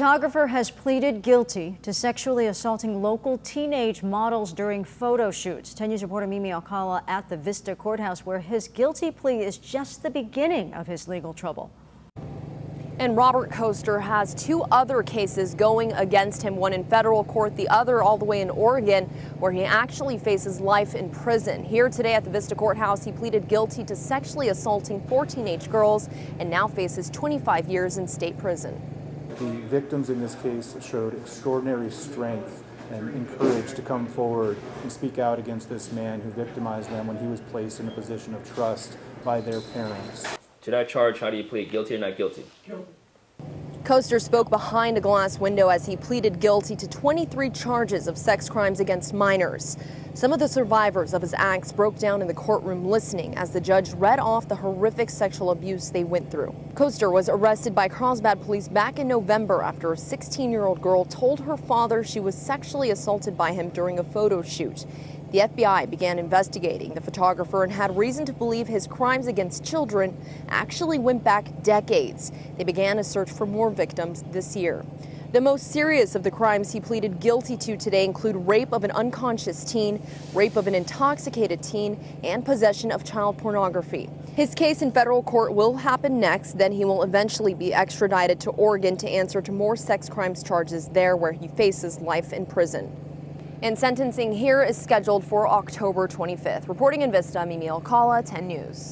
Photographer has pleaded guilty to sexually assaulting local teenage models during photo shoots. 10 News reporter Mimi Alcala at the Vista Courthouse where his guilty plea is just the beginning of his legal trouble. And Robert Koester has two other cases going against him, one in federal court, the other all the way in Oregon, where he actually faces life in prison. Here today at the Vista Courthouse, he pleaded guilty to sexually assaulting four teenage girls and now faces 25 years in state prison. The victims in this case showed extraordinary strength and courage to come forward and speak out against this man who victimized them when he was placed in a position of trust by their parents. To that charge, how do you plead? Guilty or not guilty? Guilty. Koester spoke behind a glass window as he pleaded guilty to 23 charges of sex crimes against minors. Some of the survivors of his acts broke down in the courtroom listening as the judge read off the horrific sexual abuse they went through. Koester was arrested by Carlsbad police back in November after a 16 year old girl told her father she was sexually assaulted by him during a photo shoot. The FBI began investigating the photographer and had reason to believe his crimes against children actually went back decades. They began a search for more victims this year. The most serious of the crimes he pleaded guilty to today include rape of an unconscious teen, rape of an intoxicated teen, and possession of child pornography. His case in federal court will happen next, then he will eventually be extradited to Oregon to answer to more sex crimes charges there where he faces life in prison. And sentencing here is scheduled for October 25th. Reporting in Vista, Mimi Alcala, 10 News.